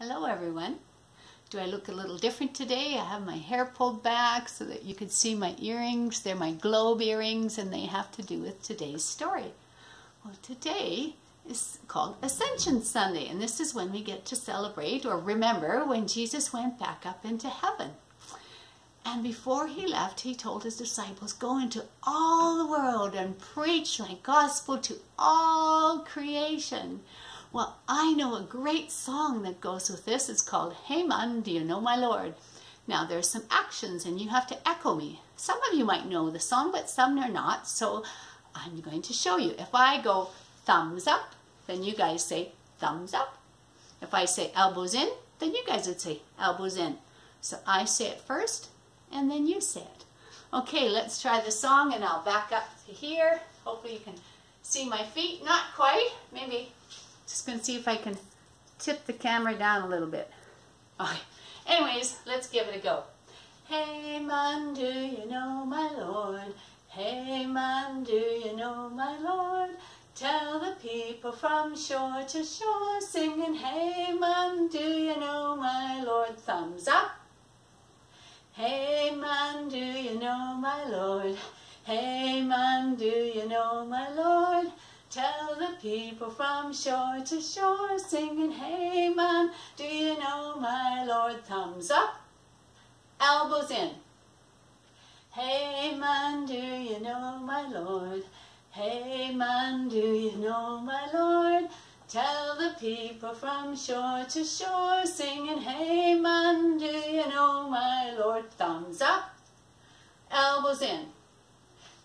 Hello everyone. Do I look a little different today? I have my hair pulled back so that you can see my earrings. They're my globe earrings and they have to do with today's story. Well, today is called Ascension Sunday and this is when we get to celebrate or remember when Jesus went back up into heaven. And before he left, he told his disciples, go into all the world and preach my gospel to all creation. Well, I know a great song that goes with this. It's called Hey Man, Do You Know My Lord? Now, there's some actions and you have to echo me. Some of you might know the song, but some are not. So I'm going to show you. If I go thumbs up, then you guys say thumbs up. If I say elbows in, then you guys would say elbows in. So I say it first, and then you say it. Okay, let's try the song, and I'll back up to here. Hopefully you can see my feet. Not quite. Maybe just going to see if I can tip the camera down a little bit. Okay. Anyways, let's give it a go. Hey man, do you know my Lord? Hey man, do you know my Lord? Tell the people from shore to shore, singing, Hey man, do you know my Lord? Thumbs up. Hey man, do you know my Lord? Hey man, do you know my Lord? Tell the people from shore to shore, singing, Hey man, do you know my Lord? Thumbs up, elbows in. Hey man, do you know my Lord? Hey man, do you know my Lord? Tell the people from shore to shore, singing, Hey man, do you know my Lord? Thumbs up, elbows in,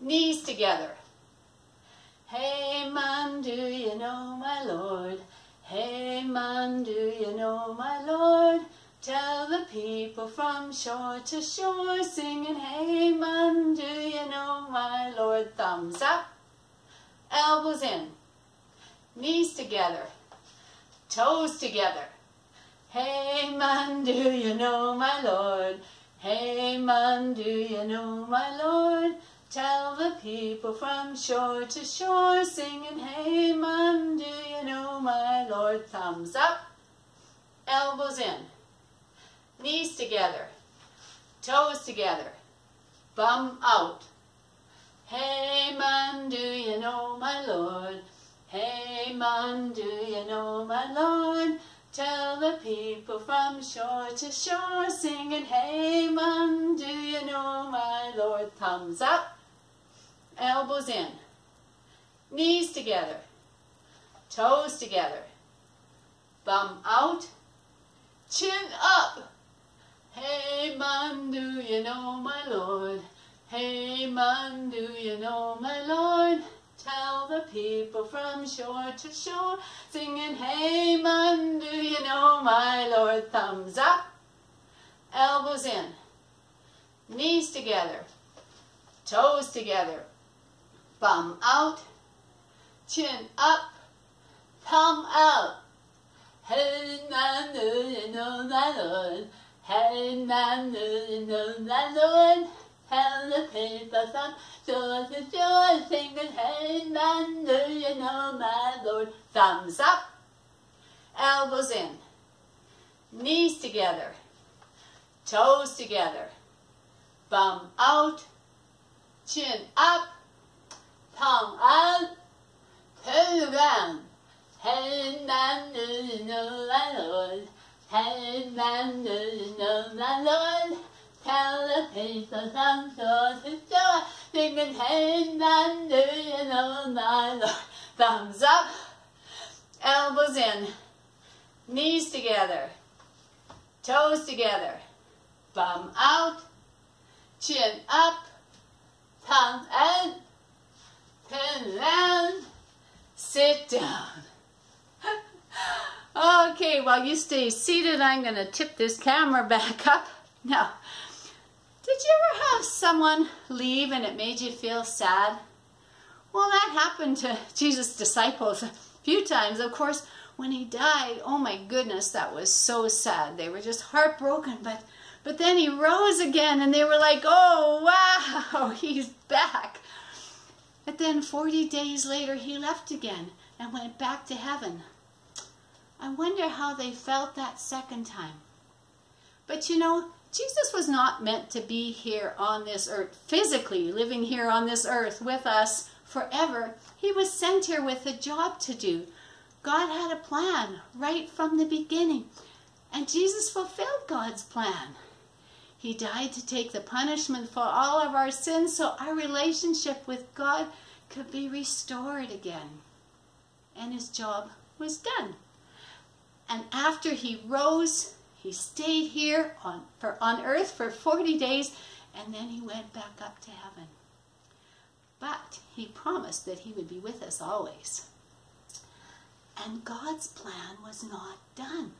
knees together. Hey man, do you know my Lord? Hey man, do you know my Lord? Tell the people from shore to shore, singing, Hey man, do you know my Lord? Thumbs up, elbows in, knees together, toes together. Hey man, do you know my Lord? Hey man, do you know my Lord? Tell the people from shore to shore, singing, Hey man, do you know my Lord? Thumbs up, elbows in, knees together, toes together, bum out. Hey man, do you know my Lord? Hey man, do you know my Lord? Tell the people from shore to shore, singing, Hey man, do you know my Lord? Thumbs up, elbows in, knees together, toes together, bum out, chin up. Hey man, do you know my Lord? Hey man, do you know my Lord? Tell the people from shore to shore, singing, Hey man, do you know my Lord? Thumbs up, elbows in, knees together, toes together, bum out, chin up, thumb out. Hey man, do you know my Lord? Hey man, do you know my Lord? Tell the people from shore to shore, singing, Hey man, do you know my Lord? Thumbs up, elbows in, knees together, toes together, bum out, chin up, palm out, turn around. Hey man, do you know my Lord? Hey man, do you know my Lord? Tell the shore to shore, singing, Hey man, do you know my Lord? Thumbs up, elbows in, knees together, toes together, bum out, chin up, tongue out, turn around, sit down. okay, while you stay seated, I'm going to tip this camera back up. Now, did you ever have someone leave and it made you feel sad? Well, that happened to Jesus' disciples a few times. Of course, when he died, oh my goodness, that was so sad. They were just heartbroken, but but then he rose again and they were like, oh, wow, he's back. But then 40 days later, he left again and went back to heaven. I wonder how they felt that second time. But you know, Jesus was not meant to be here on this earth, physically living here on this earth with us forever. He was sent here with a job to do. God had a plan right from the beginning, and Jesus fulfilled God's plan. He died to take the punishment for all of our sins so our relationship with God could be restored again. And his job was done. And after he rose, he stayed here on, for, on earth for 40 days, and then he went back up to heaven. But he promised that he would be with us always. And God's plan was not done.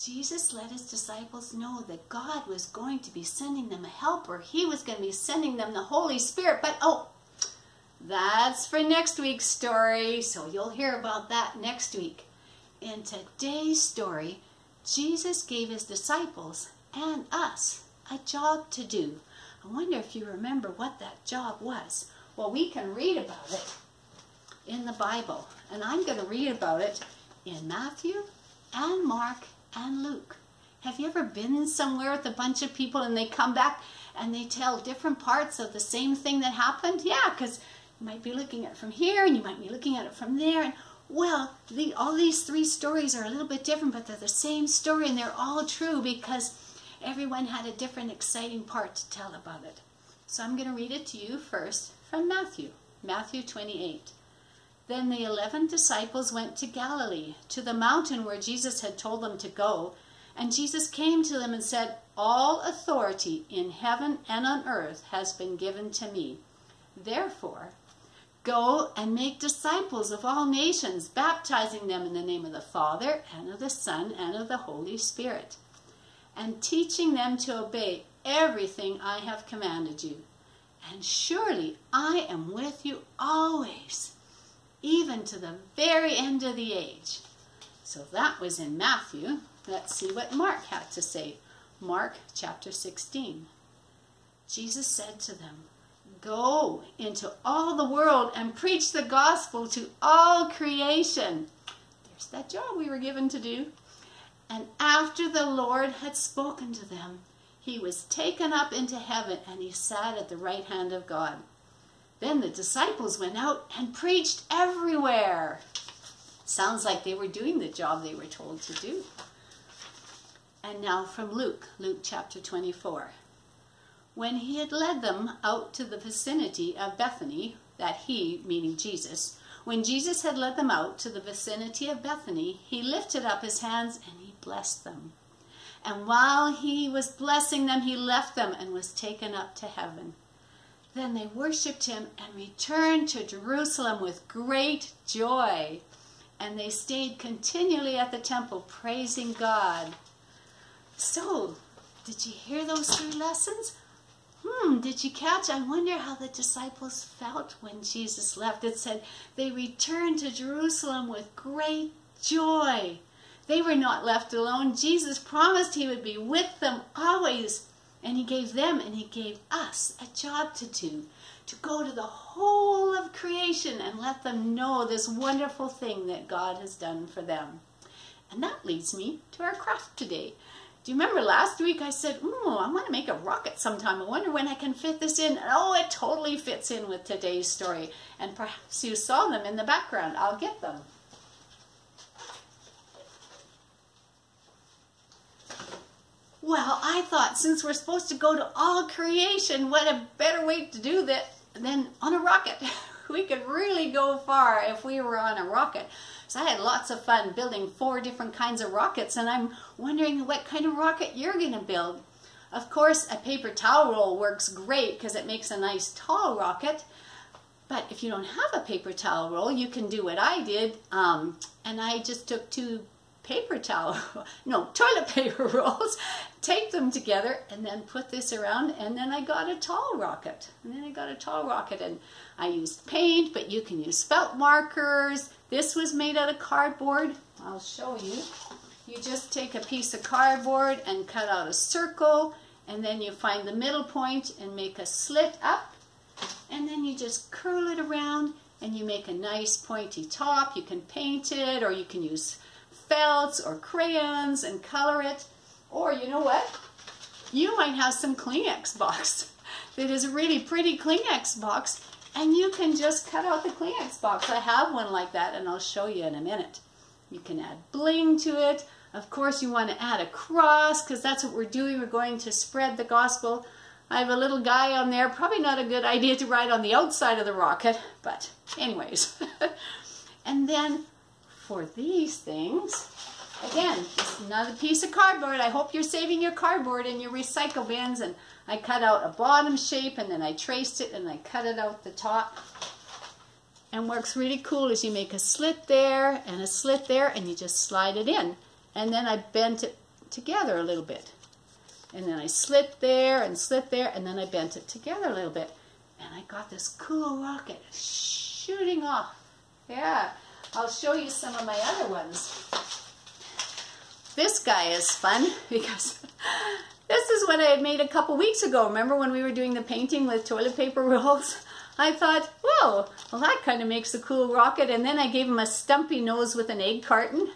Jesus let his disciples know that God was going to be sending them a helper. He was going to be sending them the Holy Spirit. But oh, that's for next week's story. So you'll hear about that next week. In today's story, Jesus gave his disciples and us a job to do. I wonder if you remember what that job was. Well, we can read about it in the Bible. And I'm going to read about it in Matthew and Mark and Luke. Have you ever been somewhere with a bunch of people and they come back and they tell different parts of the same thing that happened? Yeah, because you might be looking at it from here and you might be looking at it from there. And well, the, all these three stories are a little bit different, but they're the same story and they're all true because everyone had a different exciting part to tell about it. So I'm going to read it to you first from Matthew, Matthew 28. Then the eleven disciples went to Galilee, to the mountain where Jesus had told them to go. And Jesus came to them and said, All authority in heaven and on earth has been given to me. Therefore, go and make disciples of all nations, baptizing them in the name of the Father, and of the Son, and of the Holy Spirit, and teaching them to obey everything I have commanded you. And surely I am with you always even to the very end of the age. So that was in Matthew. Let's see what Mark had to say. Mark chapter 16. Jesus said to them, Go into all the world and preach the gospel to all creation. There's that job we were given to do. And after the Lord had spoken to them, he was taken up into heaven and he sat at the right hand of God. Then the disciples went out and preached everywhere. Sounds like they were doing the job they were told to do. And now from Luke, Luke chapter 24. When he had led them out to the vicinity of Bethany, that he, meaning Jesus, when Jesus had led them out to the vicinity of Bethany, he lifted up his hands and he blessed them. And while he was blessing them, he left them and was taken up to heaven. Then they worshipped him and returned to Jerusalem with great joy. And they stayed continually at the temple praising God. So, did you hear those three lessons? Hmm, did you catch? I wonder how the disciples felt when Jesus left. It said they returned to Jerusalem with great joy. They were not left alone. Jesus promised he would be with them always. And he gave them and he gave us a job to do, to go to the whole of creation and let them know this wonderful thing that God has done for them. And that leads me to our craft today. Do you remember last week I said, oh, I want to make a rocket sometime. I wonder when I can fit this in. Oh, it totally fits in with today's story. And perhaps you saw them in the background. I'll get them. Well, I thought since we're supposed to go to all creation, what a better way to do that than on a rocket. We could really go far if we were on a rocket. So I had lots of fun building four different kinds of rockets and I'm wondering what kind of rocket you're going to build. Of course, a paper towel roll works great because it makes a nice tall rocket. But if you don't have a paper towel roll, you can do what I did. Um, and I just took two paper towel, no, toilet paper rolls, tape them together, and then put this around, and then I got a tall rocket. And then I got a tall rocket, and I used paint, but you can use felt markers. This was made out of cardboard. I'll show you. You just take a piece of cardboard and cut out a circle, and then you find the middle point and make a slit up, and then you just curl it around, and you make a nice pointy top. You can paint it or you can use felts or crayons and color it. Or you know what? You might have some Kleenex box that is a really pretty Kleenex box and you can just cut out the Kleenex box. I have one like that and I'll show you in a minute. You can add bling to it. Of course you want to add a cross because that's what we're doing. We're going to spread the gospel. I have a little guy on there. Probably not a good idea to write on the outside of the rocket, but anyways. and then for these things, again, just another piece of cardboard. I hope you're saving your cardboard in your recycle bins and I cut out a bottom shape and then I traced it and I cut it out the top. And works really cool is you make a slit there and a slit there and you just slide it in. And then I bent it together a little bit. And then I slit there and slit there and then I bent it together a little bit. And I got this cool rocket shooting off. Yeah, I'll show you some of my other ones. This guy is fun because this is what I had made a couple weeks ago. Remember when we were doing the painting with toilet paper rolls? I thought, whoa, well that kind of makes a cool rocket. And then I gave him a stumpy nose with an egg carton.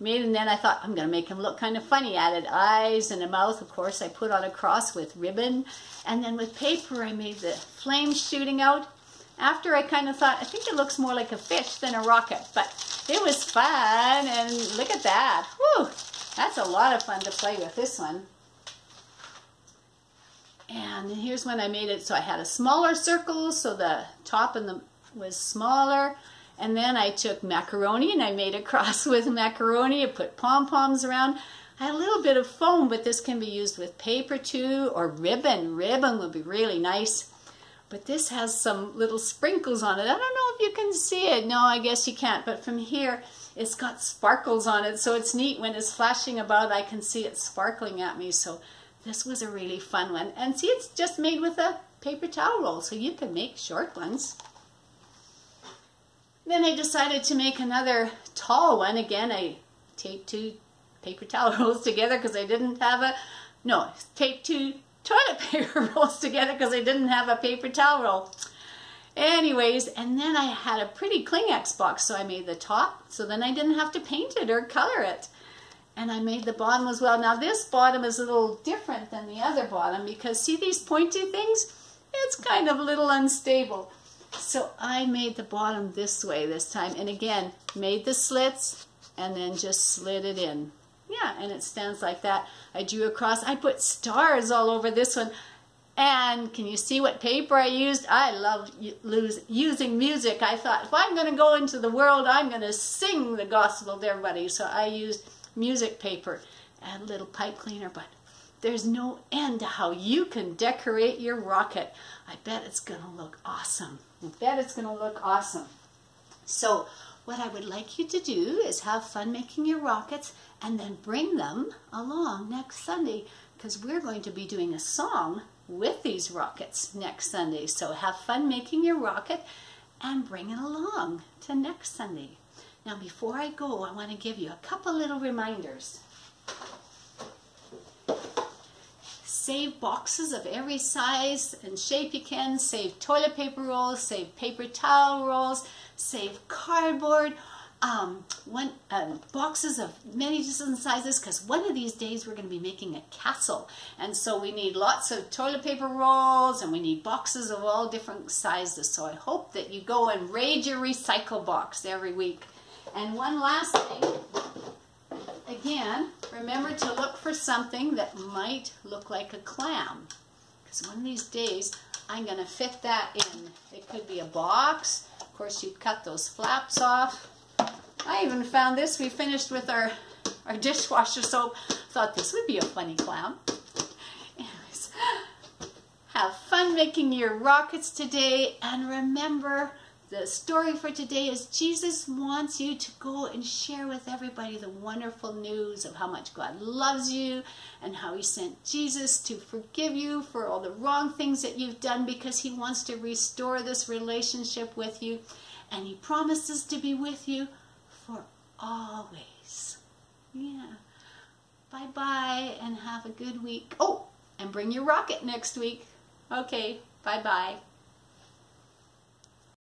Made and then I thought, I'm going to make him look kind of funny. Added eyes and a mouth. Of course, I put on a cross with ribbon. And then with paper, I made the flames shooting out. After I kind of thought, I think it looks more like a fish than a rocket. But it was fun. And look at that. Whew, that's a lot of fun to play with this one. And here's when I made it so I had a smaller circle so the top and the was smaller. And then I took macaroni and I made a cross with macaroni. I put pom-poms around. I had a little bit of foam, but this can be used with paper too, or ribbon. Ribbon would be really nice. But this has some little sprinkles on it. I don't know if you can see it. No, I guess you can't. But from here, it's got sparkles on it. So it's neat when it's flashing about, I can see it sparkling at me. So this was a really fun one. And see, it's just made with a paper towel roll, so you can make short ones. Then I decided to make another tall one. Again, I taped two paper towel rolls together because I didn't have a, no, taped two toilet paper rolls together because I didn't have a paper towel roll. Anyways, and then I had a pretty Kleenex box, so I made the top, so then I didn't have to paint it or color it and I made the bottom as well. Now this bottom is a little different than the other bottom because see these pointy things? It's kind of a little unstable. So I made the bottom this way this time and again made the slits and then just slid it in. Yeah, and it stands like that. I drew across, I put stars all over this one. And can you see what paper I used? I love using music. I thought, if I'm going to go into the world, I'm going to sing the gospel to everybody. So I used music paper, and a little pipe cleaner, but there's no end to how you can decorate your rocket. I bet it's going to look awesome. I bet it's going to look awesome. So what I would like you to do is have fun making your rockets and then bring them along next Sunday because we're going to be doing a song with these rockets next Sunday. So have fun making your rocket and bring it along to next Sunday. Now before I go, I want to give you a couple little reminders. Save boxes of every size and shape you can. Save toilet paper rolls, save paper towel rolls, save cardboard, um, one um, boxes of many different sizes because one of these days we're going to be making a castle and so we need lots of toilet paper rolls and we need boxes of all different sizes so I hope that you go and raid your recycle box every week and one last thing, again, remember to look for something that might look like a clam. Because one of these days, I'm going to fit that in. It could be a box. Course, you cut those flaps off. I even found this. We finished with our, our dishwasher soap. Thought this would be a funny clam. Anyways, have fun making your rockets today. And remember, the story for today is Jesus wants you to go and share with everybody the wonderful news of how much God loves you and how he sent Jesus to forgive you for all the wrong things that you've done because he wants to restore this relationship with you and he promises to be with you for always. Yeah. Bye-bye and have a good week. Oh, and bring your rocket next week. Okay, bye-bye.